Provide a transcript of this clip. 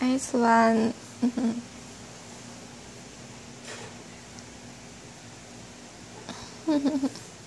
Nice one. Mm-hmm.